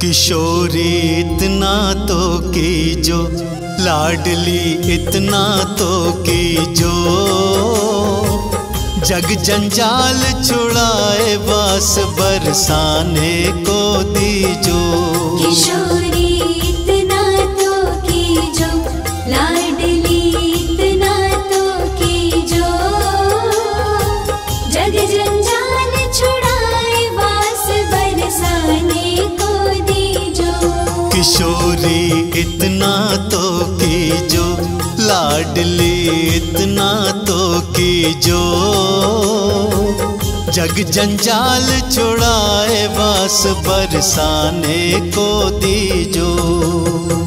किशोरी, इतना तो की जो लाडली, इतना तो की जो जग जंजाल छुड़ाए बस बरसाने को दीजो। किशोरी। किशोरी, इतना तो की जो लाडली इतना तो की जो जग जंजाल छुड़ाए बस बरसाने को दीजो।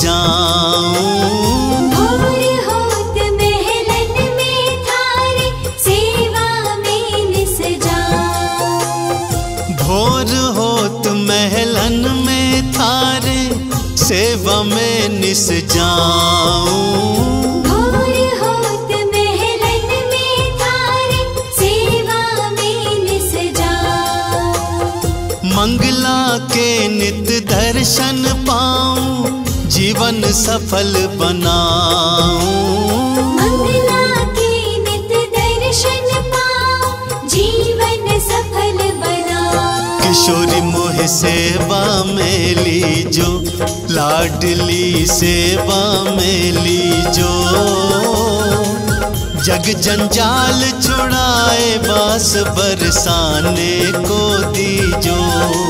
जाऊँ। भोर होत महलन में थारे सेवा में निस जाऊँ। मंगला के नित दर्शन पाऊँ जीवन सफल बनाऊँ। के नित दर्शन जीवन सफल बनाओ किशोरी मोह सेवा में लीजो लाडली सेवा में लीजो। जग जंजाल छुड़ाए बास बरसाने को दीजो।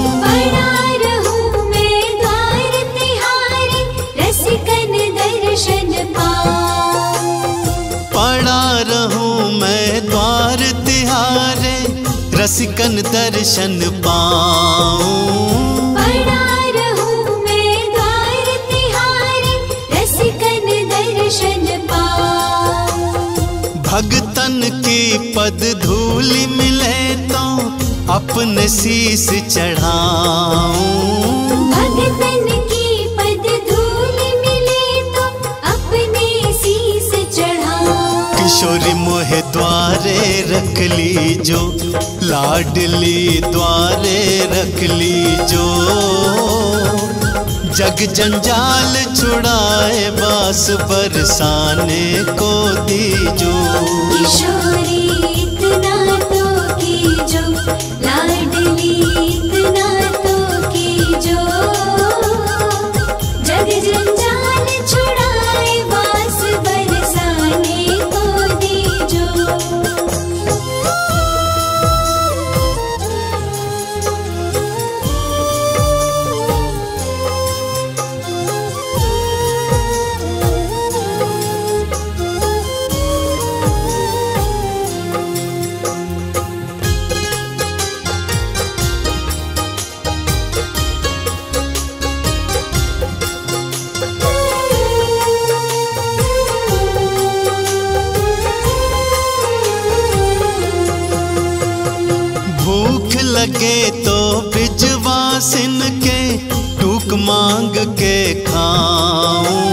द्वार रसिकन दर्शन पाऊँ। बड़ा रहूँ मैं द्वार तिहारे रसिकन दर्शन पाऊँ। भगतन की पद धूलि मिले तो अपने शीस चढ़ाऊं। भगतन किशोरी मोहे द्वारे रख ली जो लाडली द्वारे रख ली जो जग जंजाल छुड़ाए बास बरसाने को दीजो। किशोरी भूख लगे तो बिजवा सिन के टूक मांग के खाऊं।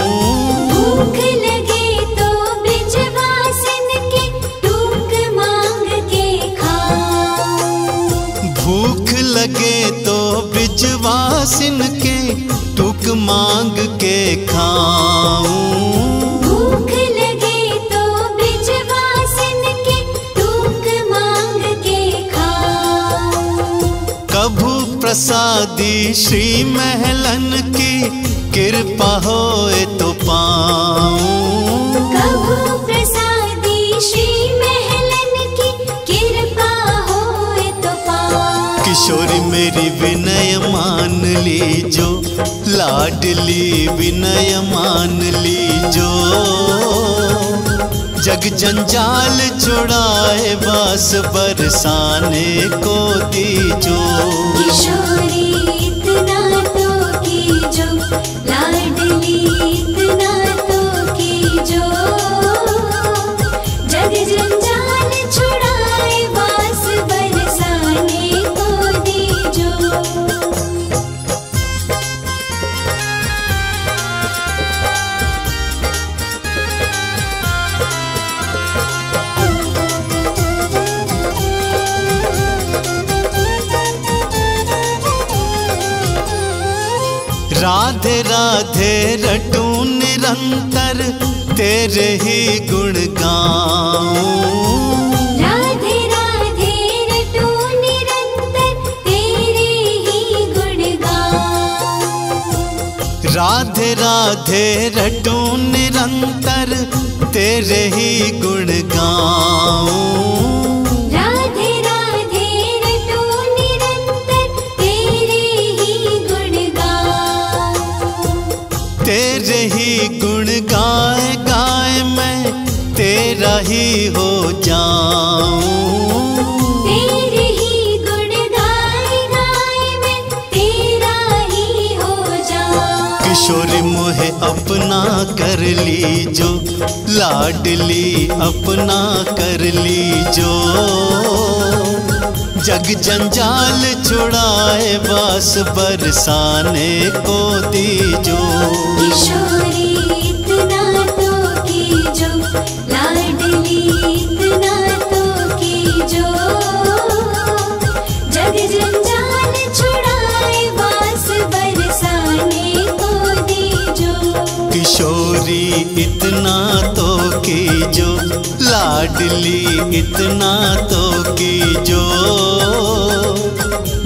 भूख लगे तो बिजवा सिन के टूक मांग के खाऊं। भूख लगे तो के टूक मांग के खाऊं। प्रसादी श्री महलन की कृपा होए तो पाऊँ। प्रसादी श्री महलन की कृपा होए तो पाऊँ। किशोरी मेरी विनय मान लीजो लाडली विनय मान लीजो। जग जंजाल छुड़ाए बस बरसाने को दीजो किशोरी। राधे राधे रटू निरंतर तेरे ही गुण गाऊं। राधे राधे रटू निरंतर तेरे ही गुण गाऊं। राधे राधे रटू निरंतर तेरे ही गुण गाऊं। ही हो जाऊँ। तेरे ही गुण गाए गाए मैं तेरा ही हो जाऊँ। किशोरी मोहे अपना कर लीजो लाडली अपना कर लीजो। जग जंजाल छुड़ाए बस बरसाने को दीजो। किशोरी कीजो लाडली इतना तो की जो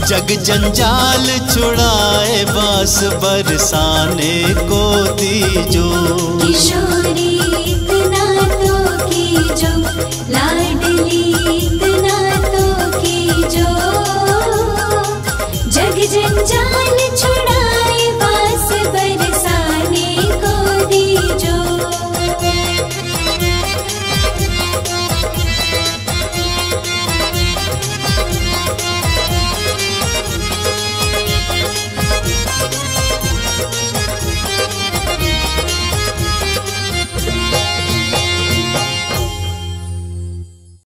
जग जंजाल छुड़ाए बस बरसाने को दीजो किशोरी, इतना तो लाडली